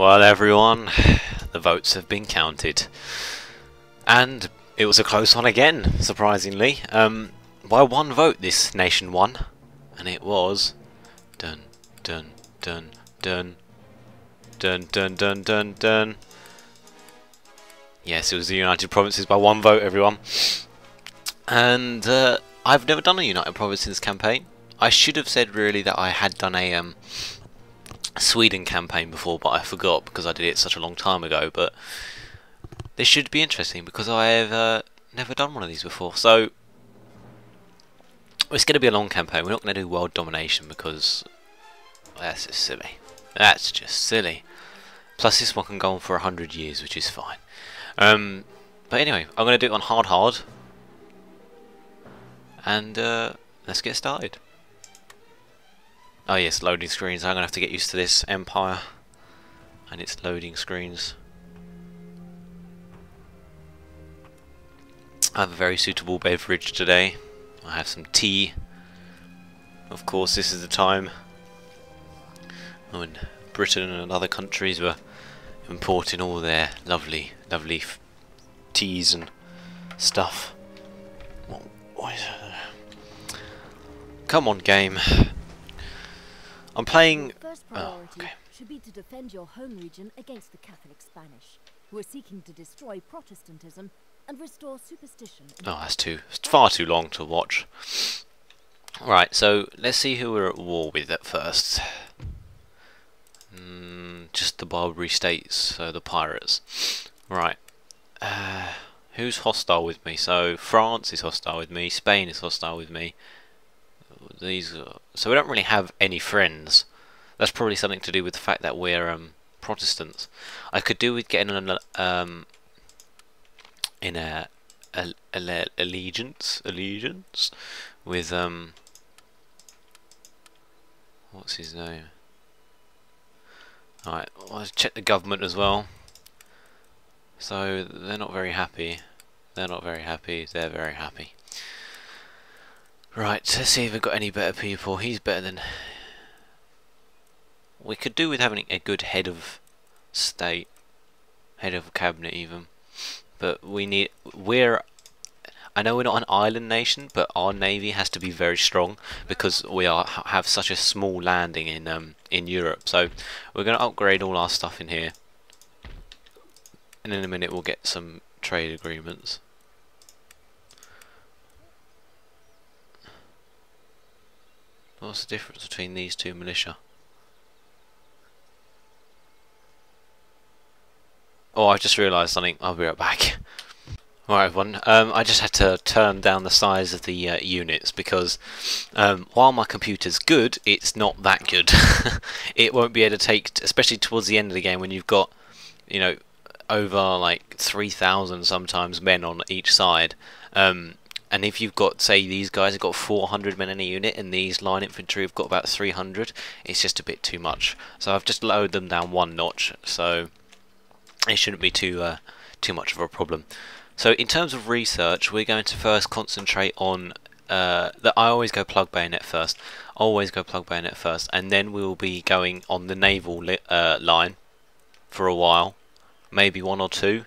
Well, everyone, the votes have been counted. And it was a close one again, surprisingly. Um, by one vote, this nation won. And it was... Dun, dun, dun, dun. Dun, dun, dun, dun, dun. Yes, it was the United Provinces by one vote, everyone. And uh, I've never done a United Provinces campaign. I should have said, really, that I had done a... Um, Sweden campaign before, but I forgot because I did it such a long time ago. But this should be interesting because I have uh, never done one of these before. So it's going to be a long campaign. We're not going to do world domination because that's just silly. That's just silly. Plus, this one can go on for a hundred years, which is fine. Um, but anyway, I'm going to do it on hard, hard, and uh, let's get started. Oh yes, loading screens. I'm going to have to get used to this Empire and its loading screens. I have a very suitable beverage today. I have some tea. Of course, this is the time when Britain and other countries were importing all their lovely, lovely teas and stuff. Come on, game. I'm playing. First Oh, okay. should be to defend your home region against the Catholic Spanish, who are seeking to destroy Protestantism and restore superstition. Oh, that's too it's far too long to watch. Right, so let's see who we're at war with at first. Mm, just the Barbary States, so the pirates. Right. Uh, who's hostile with me? So France is hostile with me. Spain is hostile with me. These, are, so we don't really have any friends. That's probably something to do with the fact that we're um, Protestants. I could do with getting an um, in a, a, a allegiance allegiance with um what's his name? Alright well, let's check the government as well. So they're not very happy. They're not very happy. They're very happy right let's see if we've got any better people he's better than we could do with having a good head of state head of cabinet even but we need we're I know we're not an island nation, but our navy has to be very strong because we are have such a small landing in um in Europe. So we're going to upgrade all our stuff in here, and in a minute we'll get some trade agreements. What's the difference between these two militia? Oh, I've just realised something. I'll be right back. Alright everyone, um, I just had to turn down the size of the uh, units because um, while my computer's good, it's not that good. it won't be able to take, especially towards the end of the game when you've got, you know, over like 3,000 sometimes men on each side. Um, and if you've got, say, these guys have got 400 men in a unit and these line infantry have got about 300, it's just a bit too much. So I've just lowered them down one notch, so it shouldn't be too uh, too much of a problem. So in terms of research, we're going to first concentrate on uh, that. I always go plug bayonet first. Always go plug bayonet first, and then we'll be going on the naval uh, line for a while, maybe one or two,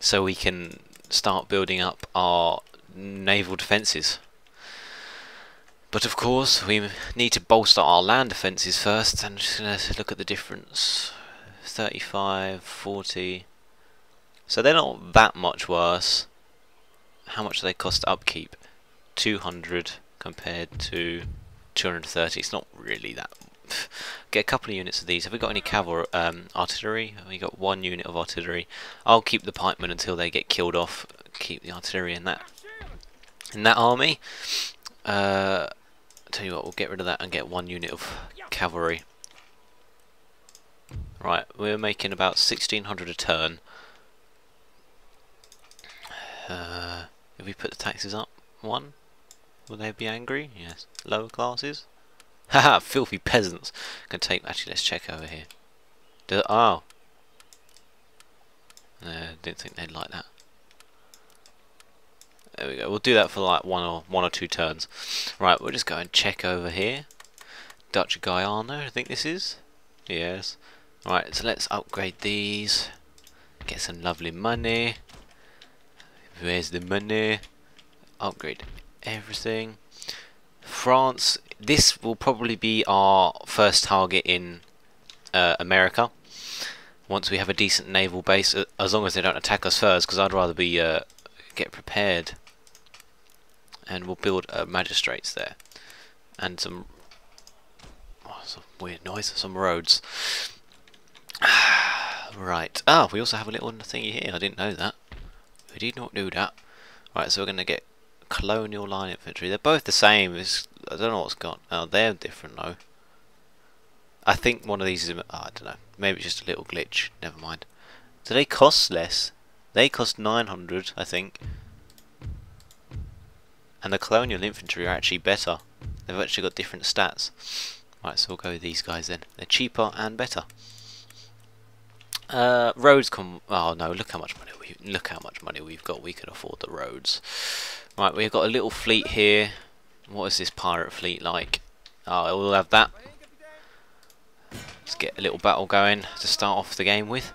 so we can start building up our naval defences. But of course, we need to bolster our land defences first. I'm just going to look at the difference. 35, 40. So they're not that much worse. How much do they cost upkeep? 200 compared to 230. It's not really that. Get a couple of units of these. Have we got any cavalry, um, artillery? We got one unit of artillery. I'll keep the pikemen until they get killed off. Keep the artillery in that in that army. Uh, tell you what, we'll get rid of that and get one unit of cavalry. Right, we're making about 1600 a turn. Uh, if we put the taxes up one, will they be angry? Yes. Lower classes? Haha, filthy peasants. Can take. Actually, let's check over here. Do, oh. Uh, didn't think they'd like that. There we go. We'll do that for like one or one or two turns. Right, we'll just go and check over here. Dutch Guiana, I think this is. Yes. Right, so let's upgrade these. Get some lovely money. Where's the money? Upgrade everything. France, this will probably be our first target in uh, America. Once we have a decent naval base, as long as they don't attack us first, because I'd rather be uh, get prepared. And we'll build uh, magistrates there, and some, oh, some weird noise, some roads. right. Ah, we also have a little thingy here. I didn't know that. We did not do that. Right, so we're going to get colonial line infantry. They're both the same. It's, I don't know what's got. Oh, they're different though. I think one of these is. Oh, I don't know. Maybe it's just a little glitch. Never mind. Do they cost less? They cost 900, I think. And the colonial infantry are actually better. They've actually got different stats. Right, so we'll go with these guys then. They're cheaper and better. Uh, roads come. Oh no! Look how much money we look how much money we've got. We can afford the roads. Right, we've got a little fleet here. What is this pirate fleet like? Oh, we'll have that. Let's get a little battle going to start off the game with.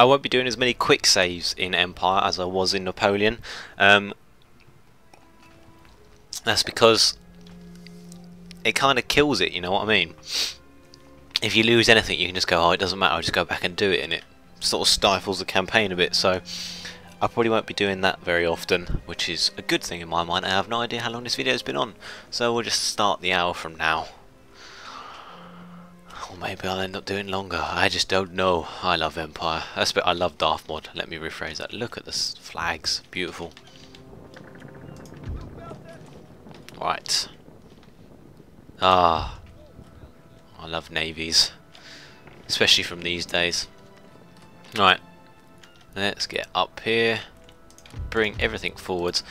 I won't be doing as many quick saves in Empire as I was in Napoleon. Um, that's because it kind of kills it, you know what I mean? if you lose anything, you can just go, oh, it doesn't matter, I'll just go back and do it, and it sort of stifles the campaign a bit. So I probably won't be doing that very often, which is a good thing in my mind. I have no idea how long this video has been on, so we'll just start the hour from now. Maybe I'll end up doing longer. I just don't know. I love Empire. That's bit I love Darth Mod. Let me rephrase that. Look at the flags. Beautiful. Right. Ah. I love navies. Especially from these days. Right. Let's get up here. Bring everything forwards.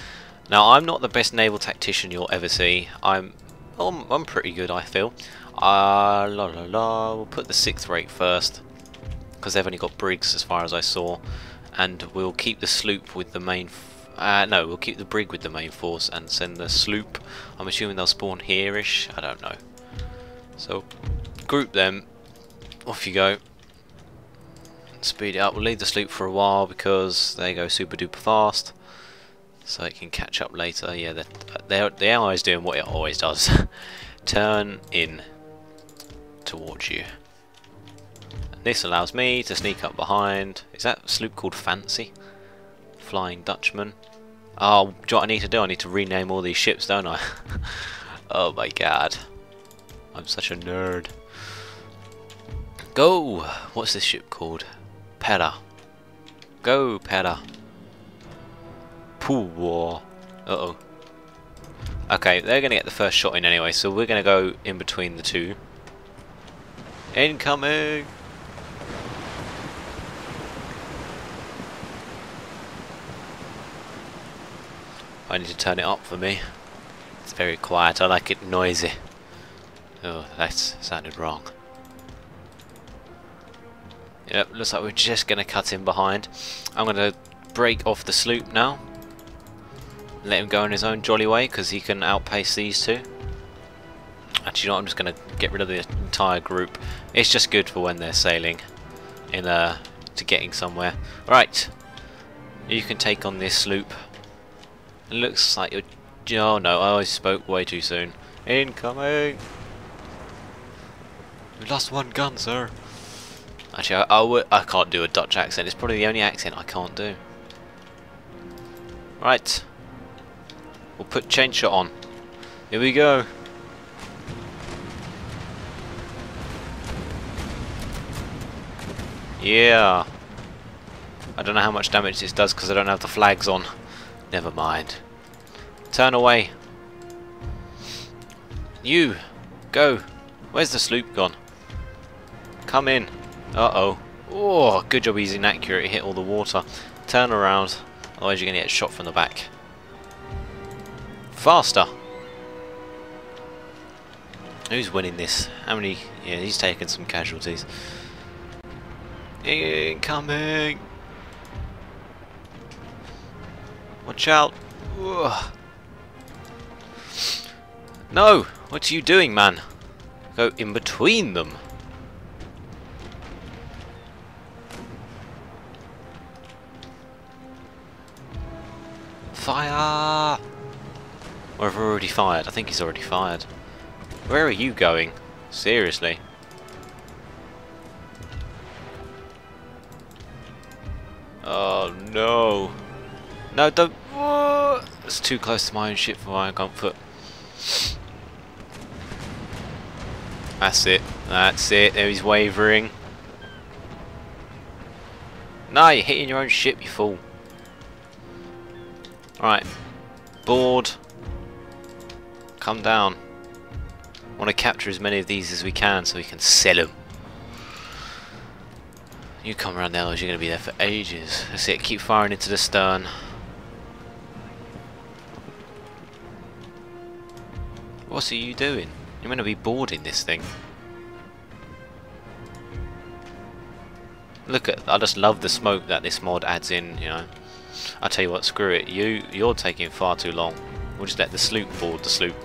Now, I'm not the best naval tactician you'll ever see. I'm I'm, I'm pretty good, I feel. Uh, la la la. We'll put the 6th rate first. Because they've only got brigs as far as I saw. And we'll keep the sloop with the main... Uh, no, we'll keep the brig with the main force and send the sloop. I'm assuming they'll spawn here-ish. I don't know. So, group them. Off you go. Speed it up. We'll leave the sloop for a while because they go super duper fast. So it can catch up later. Yeah, the, the, the allies doing what it always does. Turn in towards you. And this allows me to sneak up behind. Is that sloop called Fancy? Flying Dutchman. Oh, do what I need to do? I need to rename all these ships, don't I? oh my god. I'm such a nerd. Go! What's this ship called? Pera. Go, Pera. Pool war. Uh-oh. Okay, they're going to get the first shot in anyway, so we're going to go in between the two. Incoming! I need to turn it up for me. It's very quiet, I like it noisy. Oh, that sounded wrong. Yep, looks like we're just going to cut in behind. I'm going to break off the sloop now. Let him go in his own jolly way because he can outpace these two. Actually, you know what, I'm just going to get rid of the entire group. It's just good for when they're sailing in uh, to getting somewhere. Right, you can take on this sloop. It looks like you're... Oh no, I always spoke way too soon. Incoming! We lost one gun, sir. Actually, I, can't do a Dutch accent. It's probably the only accent I can't do. Right. We'll put chain shot on. Here we go. Yeah. I don't know how much damage this does because I don't have the flags on. Never mind. Turn away. You. Go. Where's the sloop gone? Come in. Uh-oh. Oh, good job he's inaccurate. He hit all the water. Turn around. Otherwise you're going to get shot from the back. Faster. Who's winning this? How many? Yeah, he's taking some casualties. Incoming! Watch out! Ugh. No! What are you doing, man? Go in between them. Fire! Or have already fired? I think he's already fired. Where are you going? Seriously. Oh no. No, don't. It's too close to my own ship for my own comfort. That's it. That's it. There he's wavering. No, you're hitting your own ship, you fool. Right. Board. Come down. want to capture as many of these as we can so we can sell them. You come around there, you're going to be there for ages. That's it, keep firing into the stern. What are you doing? You're going to be boarding this thing. Look at, I just love the smoke that this mod adds in, you know. I tell you what, screw it. You, you're taking far too long. We'll just let the sloop board the sloop.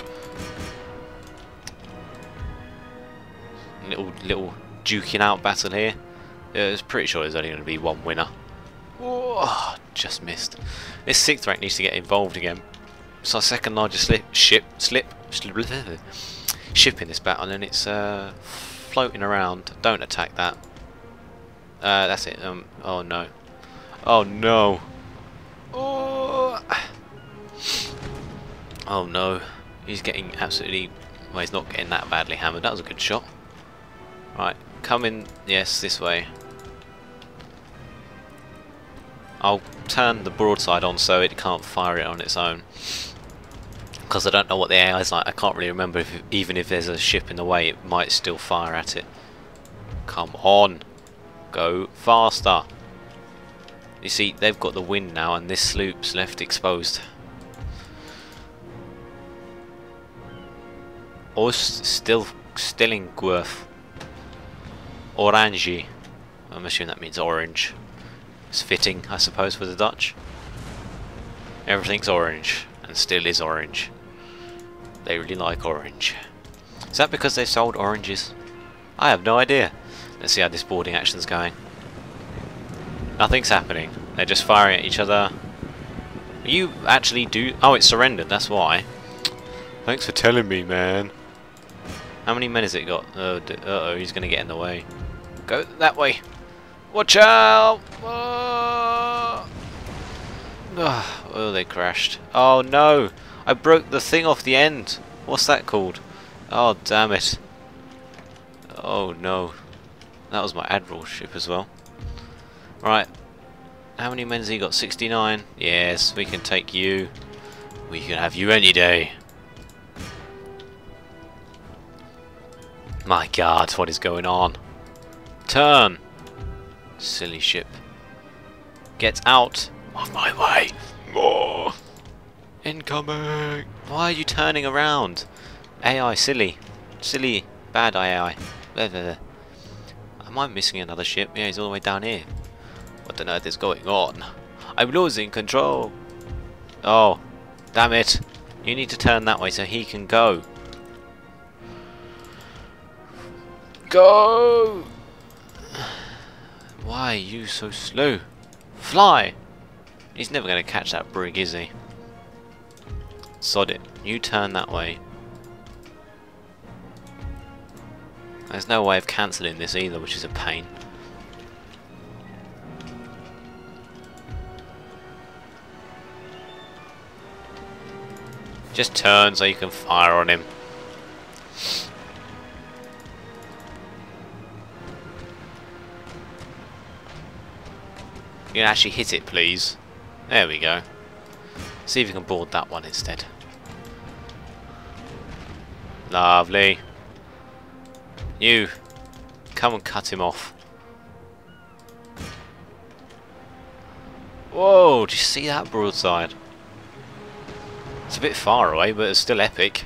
Little, little duking out battle here. Yeah, I pretty sure there's only going to be one winner. Oh, just missed. This sixth rank needs to get involved again. It's our second largest slip, ship, slip, slip ship in this battle, and it's uh, floating around. Don't attack that. Uh, that's it. Um. Oh no. Oh no. Oh. Oh no. He's getting absolutely. Well, he's not getting that badly hammered. That was a good shot. Right. Come in. Yes, this way. I'll turn the broadside on so it can't fire it on its own. Because I don't know what the AI is like. I can't really remember if even if there's a ship in the way, it might still fire at it. Come on. Go faster. You see, they've got the wind now and this sloop's left exposed. Or still Stillingworth. Orange. I'm assuming that means orange. It's fitting, I suppose, for the Dutch. Everything's orange, and still is orange. They really like orange. Is that because they sold oranges? I have no idea. Let's see how this boarding action's going. Nothing's happening. They're just firing at each other. You actually do... Oh, it's surrendered, that's why. Thanks for telling me, man. How many men has it got? Uh oh, he's going to get in the way. Go that way. Watch out! Oh, oh, they crashed. Oh no! I broke the thing off the end. What's that called? Oh, damn it. Oh no. That was my Admiral ship as well. Right. How many men has he got? 69? Yes, we can take you. We can have you any day. My god, what is going on? Turn! Silly ship. Get out of my way! More! Incoming! Why are you turning around? AI, silly. Silly, bad AI. Blah, blah, blah. Am I missing another ship? Yeah, he's all the way down here. What on earth is going on? I'm losing control! Oh, damn it. You need to turn that way so he can go. Go! Why are you so slow? Fly! He's never going to catch that brig, is he? Sod it. You turn that way. There's no way of cancelling this either, which is a pain. Just turn so you can fire on him. You can actually hit it, please. There we go. See if you can board that one instead. Lovely. You, come and cut him off. Whoa, did you see that broadside? It's a bit far away, but it's still epic.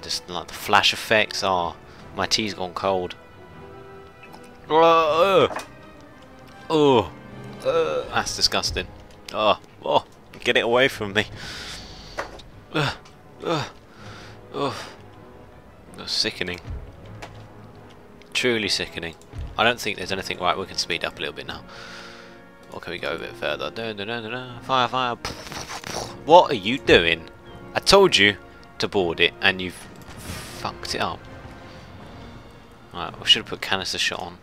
Just like the flash effects. Oh, my tea's gone cold. Oh, uh, that's disgusting. Oh, oh, get it away from me. Uh, uh, oh, That's sickening. Truly sickening. I don't think there's anything right. We can speed up a little bit now. Or can we go a bit further? Da, da, da. Fire, fire. What are you doing? I told you to board it, and you've fucked it up. Right, we should have put canister shot on.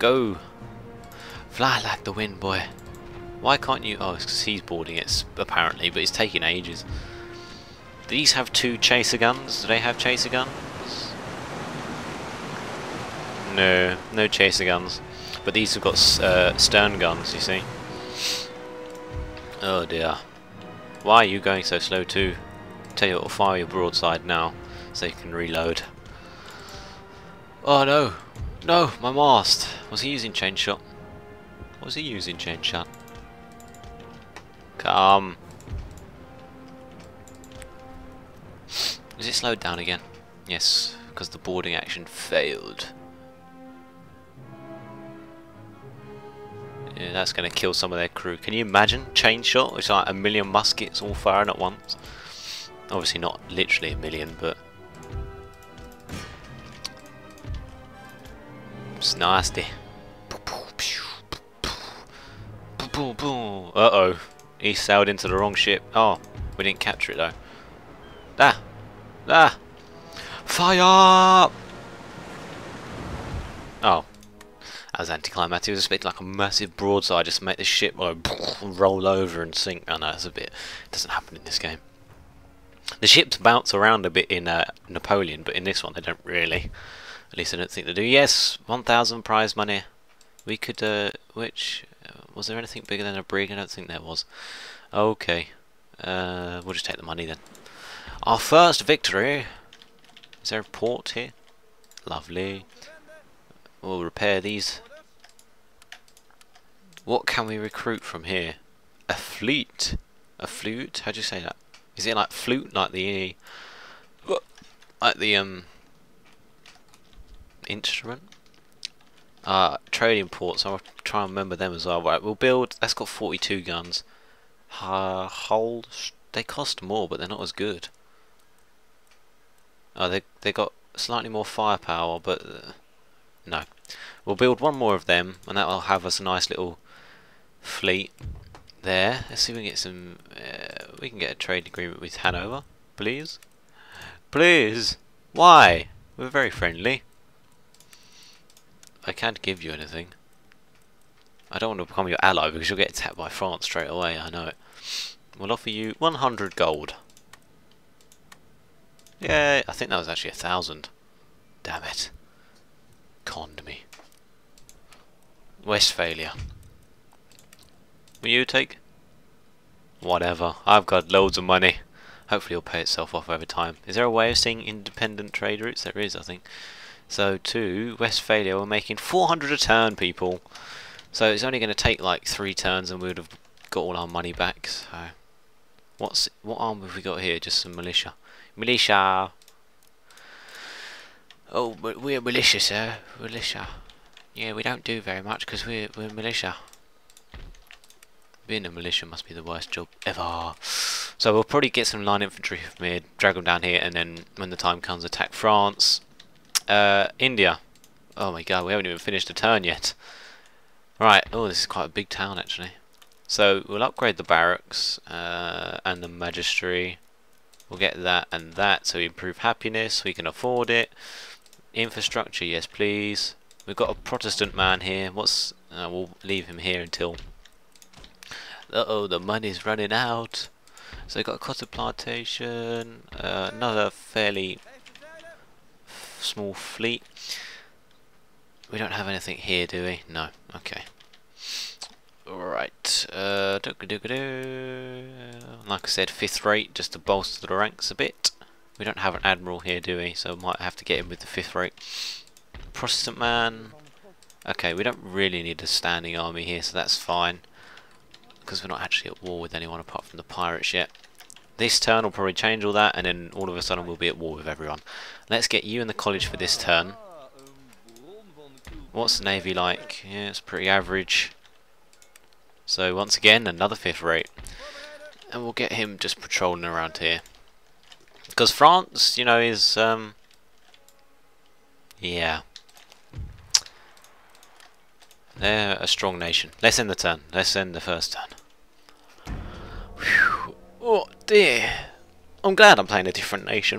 Go! Fly like the wind, boy. Why can't you... Oh, because he's boarding it, apparently, but it's taking ages. These have two chaser guns. Do they have chaser guns? No, no chaser guns. But these have got uh, stern guns, you see. Oh dear. Why are you going so slow too? Tell you will fire your broadside now, so you can reload. Oh no! No, my mast! Was he using chain shot? Was he using chain shot? Come! Is it slowed down again? Yes, because the boarding action failed. Yeah, that's going to kill some of their crew. Can you imagine? Chain shot? It's like a million muskets all firing at once. Obviously not literally a million, but... It's nasty. Uh-oh. He sailed into the wrong ship. Oh, we didn't capture it though. Ah! Ah! Fire! Oh. That was anticlimactic. It was expecting like a massive broadside just make the ship roll over and sink. Oh know, that's a bit... It doesn't happen in this game. The ships bounce around a bit in uh, Napoleon, but in this one they don't really. At least I don't think they do. Yes, 1,000 prize money. We could, uh, which, was there anything bigger than a brig? I don't think there was. Okay, uh, we'll just take the money then. Our first victory. Is there a port here? Lovely. We'll repair these. What can we recruit from here? A fleet. A flute? How do you say that? Is it like flute, like the, like the um instrument? Uh, trading ports. I'll try and remember them as well. Right, we'll build. That's got 42 guns. Uh, hold. They cost more, but they're not as good. Oh, they they got slightly more firepower, but uh, no. We'll build one more of them, and that will have us a nice little fleet there. Let's see if we can get some. Uh, we can get a trade agreement with Hanover, please. Please. Why? We're very friendly. I can't give you anything. I don't want to become your ally because you'll get attacked by France straight away. I know it. We'll offer you 100 gold. Yeah, I think that was actually a thousand. Damn it. Conned me. Westphalia. Will you take? Whatever. I've got loads of money. Hopefully it'll pay itself off over time. Is there a way of seeing independent trade routes? There is, I think. So to Westphalia, we're making 400 a turn, people. So it's only going to take like three turns, and we would have got all our money back. So, what's what arm have we got here? Just some militia. Militia. Oh, but we're militia, sir. Militia. Yeah, we don't do very much because we're we're militia. Being a militia must be the worst job ever. So we'll probably get some line infantry from here, drag them down here, and then when the time comes, attack France. Uh, India. Oh my god, we haven't even finished a turn yet. Right, oh this is quite a big town actually. So we'll upgrade the barracks uh, and the magistry. We'll get that and that, so we improve happiness, we can afford it. Infrastructure, yes please. We've got a Protestant man here. What's uh, we'll leave him here until uh oh, the money's running out. So we've got a cotton plantation, uh, another fairly small fleet. We don't have anything here, do we? No. Okay. Alright. Uh, like I said, fifth rate, just to bolster the ranks a bit. We don't have an admiral here, do we? So might have to get him with the fifth rate. Protestant man. Okay, we don't really need a standing army here, so that's fine because we're not actually at war with anyone apart from the pirates yet. This turn will probably change all that, and then all of a sudden we'll be at war with everyone. Let's get you in the college for this turn. What's the navy like? Yeah, it's pretty average. So once again, another fifth rate. And we'll get him just patrolling around here. Because France, you know, is um, yeah, they're a strong nation. Let's end the turn. Let's end the first turn. Whew. Oh dear. I'm glad I'm playing a different nation.